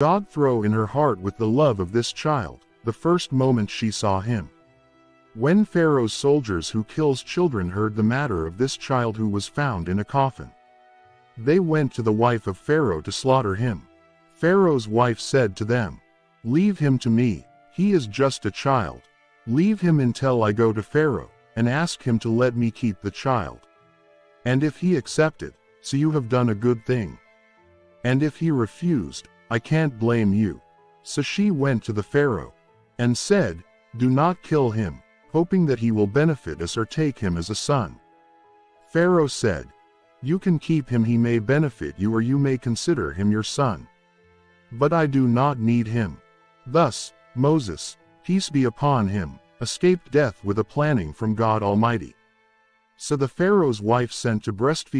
God throw in her heart with the love of this child, the first moment she saw him. When Pharaoh's soldiers who kills children heard the matter of this child who was found in a coffin, they went to the wife of Pharaoh to slaughter him. Pharaoh's wife said to them, Leave him to me, he is just a child. Leave him until I go to Pharaoh, and ask him to let me keep the child. And if he accepted, so you have done a good thing. And if he refused, I can't blame you. So she went to the Pharaoh, and said, Do not kill him, hoping that he will benefit us or take him as a son. Pharaoh said, You can keep him he may benefit you or you may consider him your son. But I do not need him. Thus, Moses, peace be upon him, escaped death with a planning from God Almighty. So the Pharaoh's wife sent to breastfeed